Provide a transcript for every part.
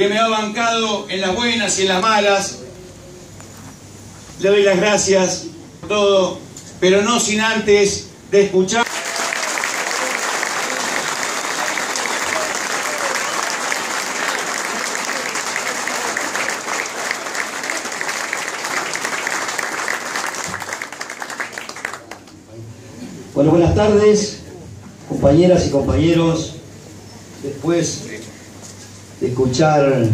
que me ha bancado en las buenas y en las malas. Le doy las gracias por todo, pero no sin antes de escuchar. Bueno, buenas tardes, compañeras y compañeros. Después de escuchar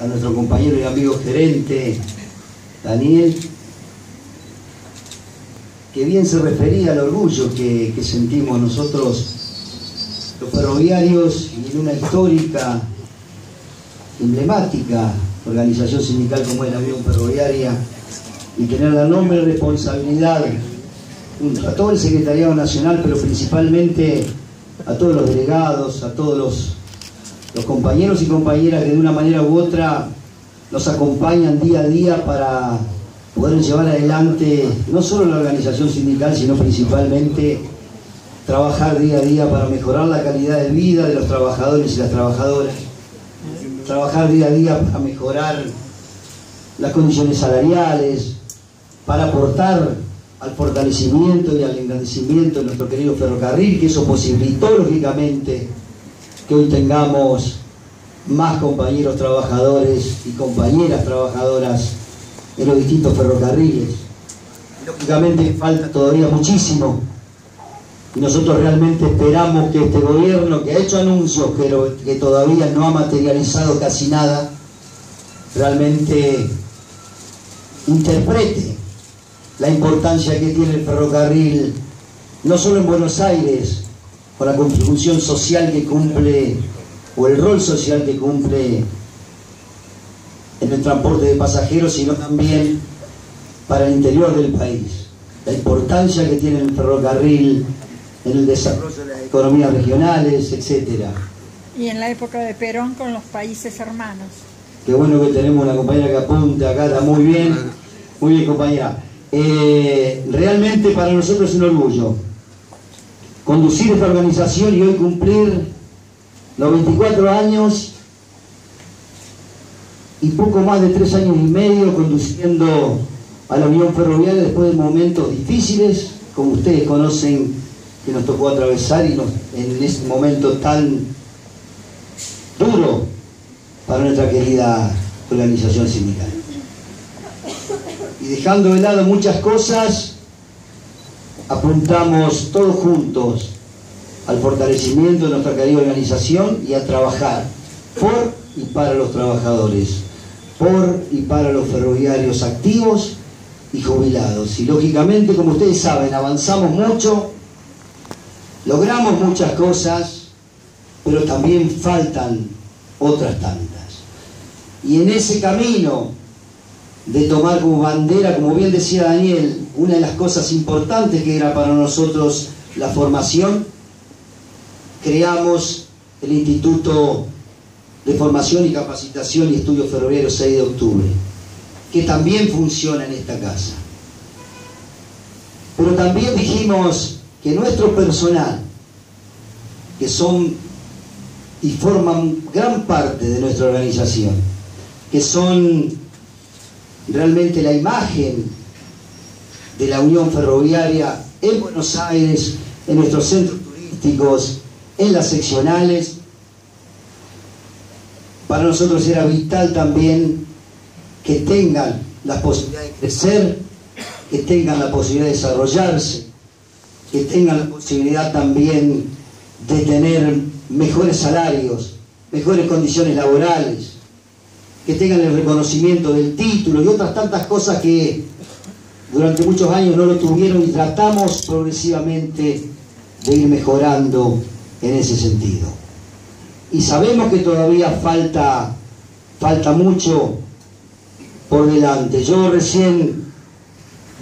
a nuestro compañero y amigo gerente, Daniel, que bien se refería al orgullo que, sentimos nosotros, los ferroviarios, en una histórica, emblemática organización sindical como es la Unión Ferroviaria, y tener la enorme responsabilidad a todo el Secretariado Nacional, pero principalmente a todos los delegados, a todos los, los compañeros y compañeras que de una manera u otra nos acompañan día a día para poder llevar adelante no solo la organización sindical, sino principalmente trabajar día a día para mejorar la calidad de vida de los trabajadores y las trabajadoras, trabajar día a día para mejorar las condiciones salariales, para aportar al fortalecimiento y al engrandecimiento de nuestro querido ferrocarril, que eso posibilitó lógicamente que hoy tengamos más compañeros trabajadores y compañeras trabajadoras en los distintos ferrocarriles. Lógicamente falta todavía muchísimo y nosotros realmente esperamos que este gobierno que ha hecho anuncios pero que todavía no ha materializado casi nada, realmente interprete la importancia que tiene el ferrocarril, no solo en Buenos Aires, con la contribución social que cumple, o el rol social que cumple en el transporte de pasajeros, sino también para el interior del país. La importancia que tiene el ferrocarril en el desarrollo de las economías regionales, etcétera. Y en la época de Perón con los países hermanos. Qué bueno que tenemos una compañera que apunta acá, está muy bien, muy bien compañera. Eh, realmente para nosotros es un orgullo conducir esta organización y hoy cumplir los 24 años y poco más de tres años y medio conduciendo a la Unión Ferroviaria después de momentos difíciles, como ustedes conocen, que nos tocó atravesar y en ese momento tan duro para nuestra querida organización sindical. Y dejando de lado muchas cosas, apuntamos todos juntos al fortalecimiento de nuestra querida organización y a trabajar por y para los trabajadores, por y para los ferroviarios activos y jubilados. Y lógicamente, como ustedes saben, avanzamos mucho, logramos muchas cosas, pero también faltan otras tantas. Y en ese camino de tomar como bandera, como bien decía Daniel, una de las cosas importantes que era para nosotros la formación, creamos el Instituto de Formación y Capacitación y Estudios Ferroviarios 6 de octubre, que también funciona en esta casa. Pero también dijimos que nuestro personal, que son y forman gran parte de nuestra organización, que son realmente la imagen de la Unión Ferroviaria en Buenos Aires, en nuestros centros turísticos, en las seccionales. Para nosotros era vital también que tengan la posibilidad de crecer, que tengan la posibilidad de desarrollarse, que tengan la posibilidad también de tener mejores salarios, mejores condiciones laborales, que tengan el reconocimiento del título y otras tantas cosas que durante muchos años no lo tuvieron y tratamos progresivamente de ir mejorando en ese sentido. Y sabemos que todavía falta, falta mucho por delante. Yo recién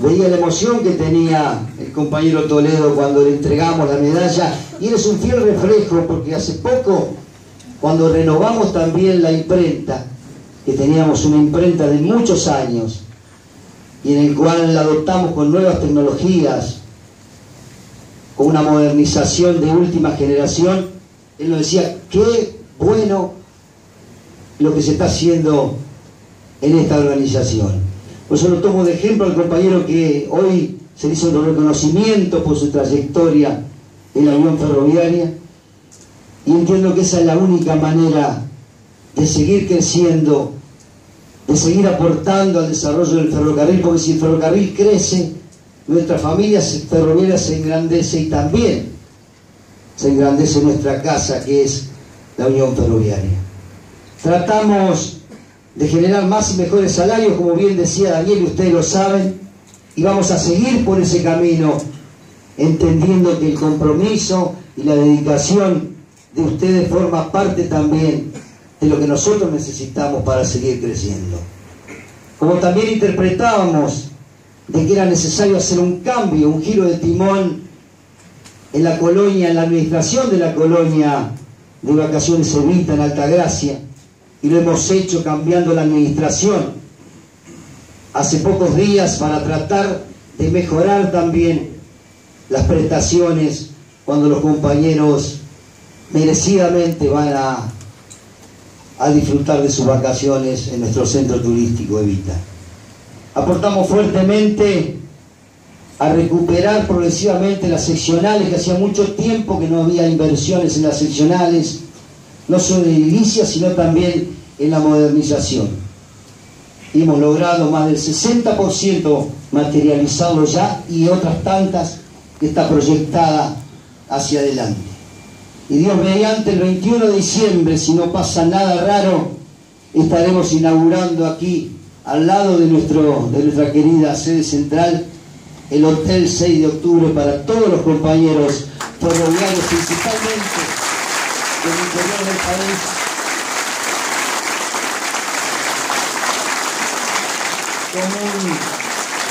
veía la emoción que tenía el compañero Toledo cuando le entregamos la medalla y es un fiel reflejo porque hace poco, cuando renovamos también la imprenta, que teníamos una imprenta de muchos años y en el cual la adoptamos con nuevas tecnologías, con una modernización de última generación, él nos decía, qué bueno lo que se está haciendo en esta organización. Por eso lo tomo de ejemplo al compañero que hoy se hizo un reconocimiento por su trayectoria en la Unión Ferroviaria y entiendo que esa es la única manera de seguir creciendo, de seguir aportando al desarrollo del ferrocarril, porque si el ferrocarril crece, nuestra familia ferroviaria se engrandece y también se engrandece nuestra casa, que es la Unión Ferroviaria. Tratamos de generar más y mejores salarios, como bien decía Daniel, y ustedes lo saben, y vamos a seguir por ese camino, entendiendo que el compromiso y la dedicación de ustedes forma parte también de lo que nosotros necesitamos para seguir creciendo. Como también interpretábamos de que era necesario hacer un cambio, un giro de timón en la colonia, en la administración de la colonia de vacaciones Evita en Altagracia, y lo hemos hecho cambiando la administración hace pocos días para tratar de mejorar también las prestaciones cuando los compañeros merecidamente van a, a disfrutar de sus vacaciones en nuestro centro turístico Evita. Aportamos fuertemente a recuperar progresivamente las seccionales, que hacía mucho tiempo que no había inversiones en las seccionales, no solo en edilicias, sino también en la modernización. Hemos logrado más del 60% materializarlo ya y otras tantas que está proyectada hacia adelante. Y Dios mediante el 21 de diciembre, si no pasa nada raro, estaremos inaugurando aquí, al lado de, nuestro, de nuestra querida sede central, el Hotel 6 de Octubre para todos los compañeros ferroviarios, principalmente del interior del país. Como un,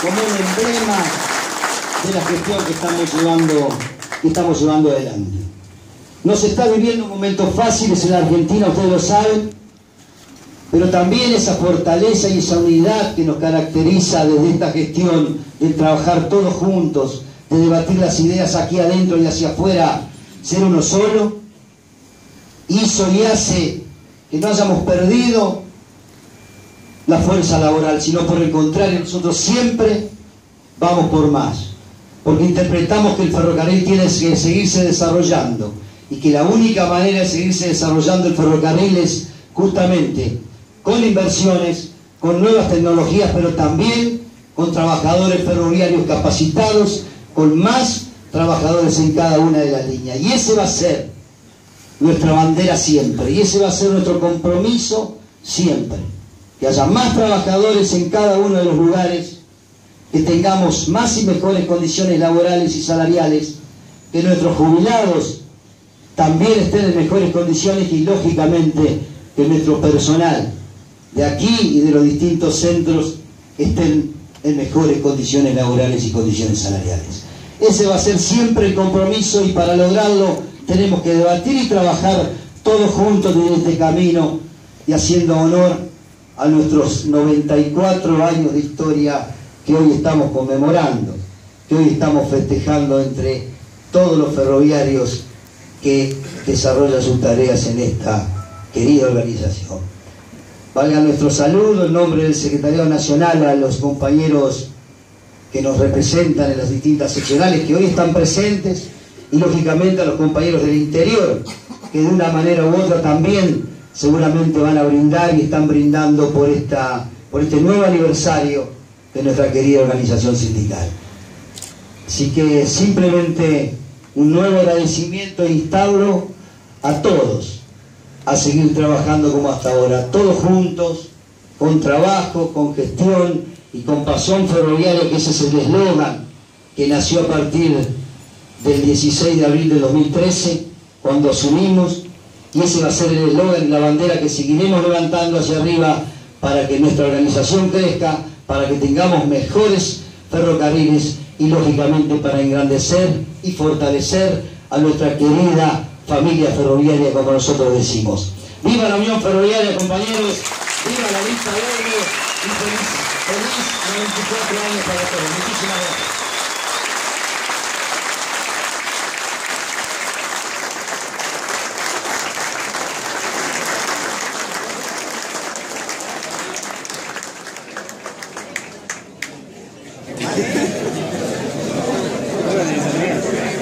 como emblema de la gestión que estamos llevando, que estamos llevando adelante. No se está viviendo momentos fáciles en la Argentina, ustedes lo saben, pero también esa fortaleza y esa unidad que nos caracteriza desde esta gestión, de trabajar todos juntos, de debatir las ideas aquí adentro y hacia afuera, ser uno solo, hizo y hace que no hayamos perdido la fuerza laboral, sino por el contrario, nosotros siempre vamos por más, porque interpretamos que el ferrocarril tiene que seguirse desarrollando y que la única manera de seguirse desarrollando el ferrocarril es justamente con inversiones, con nuevas tecnologías, pero también con trabajadores ferroviarios capacitados, con más trabajadores en cada una de las líneas. Y ese va a ser nuestra bandera siempre, y ese va a ser nuestro compromiso siempre. Que haya más trabajadores en cada uno de los lugares, que tengamos más y mejores condiciones laborales y salariales, que nuestros jubilados también estén en mejores condiciones y lógicamente que nuestro personal de aquí y de los distintos centros estén en mejores condiciones laborales y condiciones salariales. Ese va a ser siempre el compromiso y para lograrlo tenemos que debatir y trabajar todos juntos en este camino y haciendo honor a nuestros 94 años de historia que hoy estamos conmemorando, que hoy estamos festejando entre todos los ferroviarios que desarrollan sus tareas en esta querida organización. Valga nuestro saludo en nombre del Secretariado Nacional a los compañeros que nos representan en las distintas seccionales que hoy están presentes y lógicamente a los compañeros del interior que de una manera u otra también seguramente van a brindar y están brindando por, esta, por este nuevo aniversario de nuestra querida organización sindical. Así que simplemente un nuevo agradecimiento e instauro a todos a seguir trabajando como hasta ahora, todos juntos, con trabajo, con gestión y con pasión ferroviaria, que ese es el eslogan que nació a partir del 16 de abril de 2013, cuando asumimos, y ese va a ser el eslogan la bandera que seguiremos levantando hacia arriba para que nuestra organización crezca, para que tengamos mejores ferrocarriles y lógicamente para engrandecer y fortalecer a nuestra querida familia ferroviaria, como nosotros decimos. ¡Viva la Unión Ferroviaria, compañeros! ¡Viva la lista verde! Y feliz, feliz 94 años para todos. Muchísimas gracias.